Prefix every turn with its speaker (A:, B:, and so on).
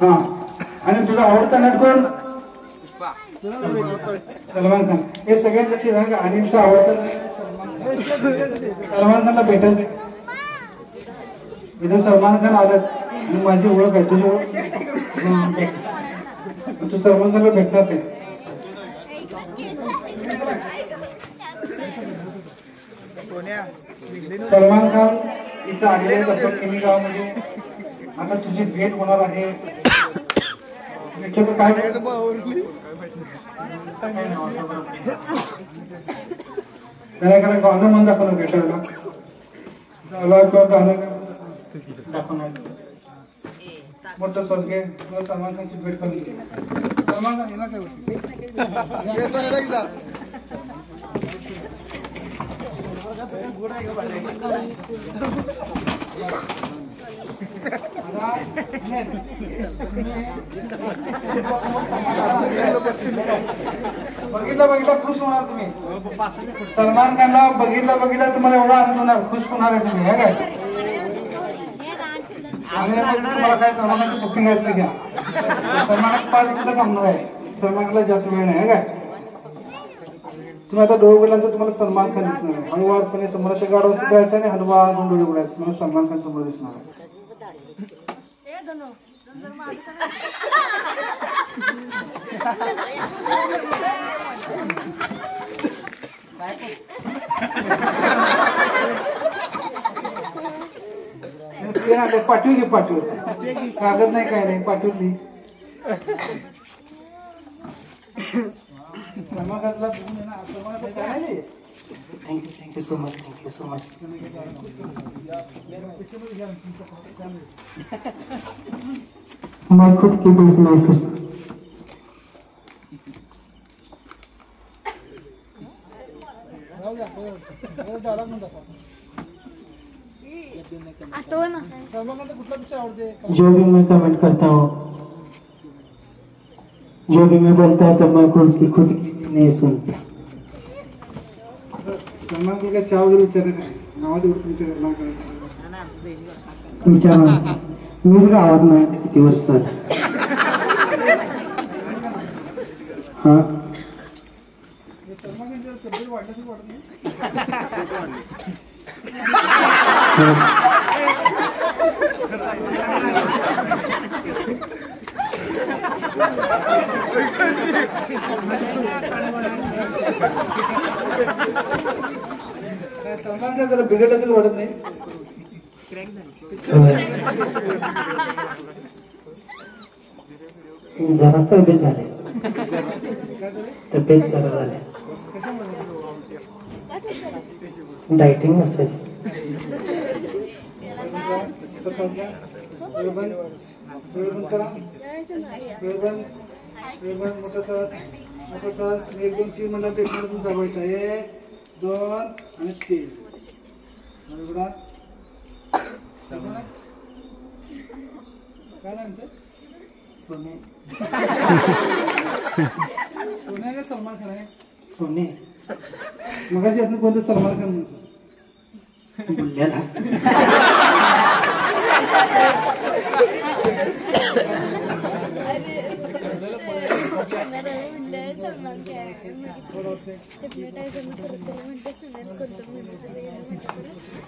A: हा. आणि तुझा आवडता नट कोण? सलमान खान. हे सगळ्यात लक्षात घ्या का अनिलचा आवडता सलमान खानला भेटायचं इथं सलमान खान आलात. आणि माझी ओळख आहे. तुझी ओळख तू सलमान खानला भेटणार नाही. सलमान खान इथं आलेले दत्तक केमी गावामध्ये. आता तुझी भेट होणार आहे. भेटलं काय त्याला एखादं गाणं म्हणून दाखवलं भेटायला. झाला किंवा गाणं दाखवणार. मोठं सॉस तुला सलमान खानची भेट करून सलमान खान येणार काय बघितलं बघितलं खुश होणार तुम्ही. सलमान खानला बघितलं बघितलं तुम्हाला एवढा आनंद होणार खुश होणार आहे तुम्ही हे काय? आणि तुम्हाला काय सलमानाची बुकिंग असली घ्या सलमान पाच मिनिटं थांबणार आहे. सलमानला जास्त वेळ नाही हे काय? तुम्ही आता डोळे उघडल्यानंतर तुम्हाला सलमान खान दिसणार आहे. हळूवारपणे समोरच्या गाडावर जायचं आणि हळूवार डोळे उघडायचं तुम्हाला सलमान खान समोर दिसणार आहे. ते ना, पाठवी घे पाठवी कागद नाही काय नाही पाठवली समाजातला बघून आहे ना, समाजात काय नाही. Thank you thank you so much thank you so much
B: मैं खुद की बिजनेस
C: आठव ना
A: सलमानचा कुठला पिक्चर आवडते
B: जो भी मैं कमेंट करता हूँ जो भी मैं बोलता हूँ तो मैं खुद की खुद की? नहीं सुनता विचार मीच गावात नाही किती वर्ष हा?
A: वाटत काय जरा बिघडलं असेल वाटत नाही.
B: जरा तब्येत झाले. तब्येत जरा झाले. डायटिंग
A: बंद मोठा श्वास मोठा श्वास एक दोन तीन मिनिट तुमचा व्हायचा एक दोन आणि तीन. काय नाव?
B: सोने.
A: सोनिया का सलमान खान आहे?
B: सोने.
A: मगाशी असं कोणतं सलमान खान म्हणतो
B: बोललेला
C: हिप्नोटायझरनं परत तरी म्हणते सगळ्यात करतो म्हणून